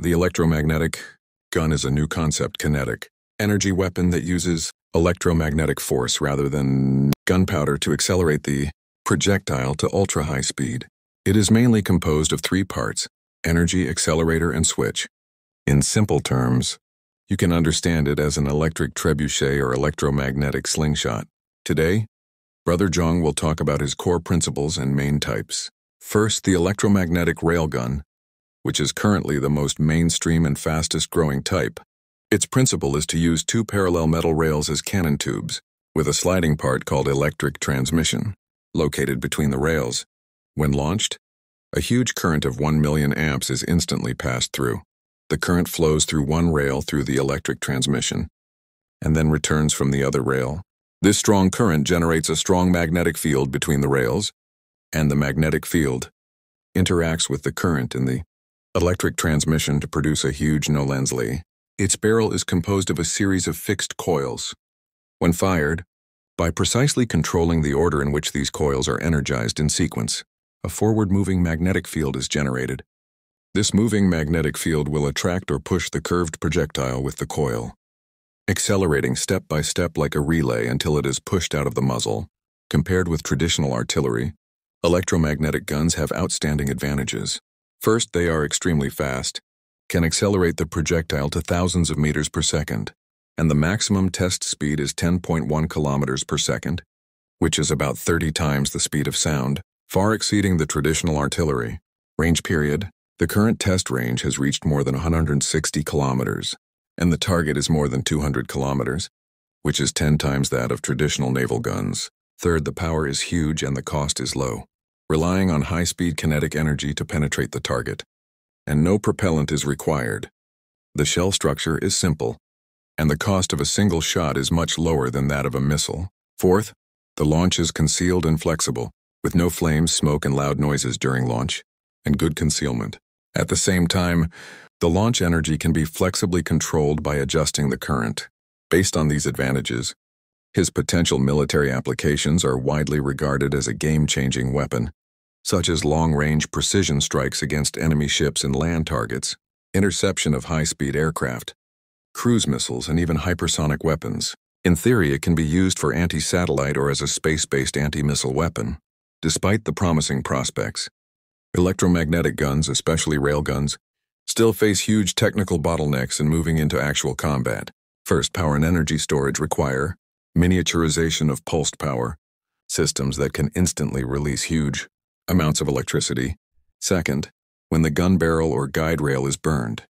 The electromagnetic gun is a new concept kinetic energy weapon that uses electromagnetic force rather than gunpowder to accelerate the projectile to ultra-high speed. It is mainly composed of three parts, energy, accelerator, and switch. In simple terms, you can understand it as an electric trebuchet or electromagnetic slingshot. Today, Brother Zhang will talk about his core principles and main types. First, the electromagnetic railgun, which is currently the most mainstream and fastest growing type. Its principle is to use two parallel metal rails as cannon tubes, with a sliding part called electric transmission, located between the rails. When launched, a huge current of 1 million amps is instantly passed through. The current flows through one rail through the electric transmission, and then returns from the other rail. This strong current generates a strong magnetic field between the rails, and the magnetic field interacts with the current in the electric transmission to produce a huge Nolensli. Its barrel is composed of a series of fixed coils. When fired, by precisely controlling the order in which these coils are energized in sequence, a forward-moving magnetic field is generated. This moving magnetic field will attract or push the curved projectile with the coil, accelerating step by step like a relay until it is pushed out of the muzzle. Compared with traditional artillery, electromagnetic guns have outstanding advantages. First, they are extremely fast, can accelerate the projectile to thousands of meters per second, and the maximum test speed is 10.1 kilometers per second, which is about 30 times the speed of sound, far exceeding the traditional artillery. Range period, the current test range has reached more than 160 kilometers, and the target is more than 200 kilometers, which is 10 times that of traditional naval guns. Third, the power is huge and the cost is low relying on high-speed kinetic energy to penetrate the target, and no propellant is required. The shell structure is simple, and the cost of a single shot is much lower than that of a missile. Fourth, the launch is concealed and flexible, with no flames, smoke, and loud noises during launch, and good concealment. At the same time, the launch energy can be flexibly controlled by adjusting the current. Based on these advantages, his potential military applications are widely regarded as a game-changing weapon, such as long-range precision strikes against enemy ships and land targets, interception of high-speed aircraft, cruise missiles, and even hypersonic weapons. In theory, it can be used for anti-satellite or as a space-based anti-missile weapon. Despite the promising prospects, electromagnetic guns, especially railguns, still face huge technical bottlenecks in moving into actual combat. First, power and energy storage require miniaturization of pulsed power, systems that can instantly release huge amounts of electricity. Second, when the gun barrel or guide rail is burned,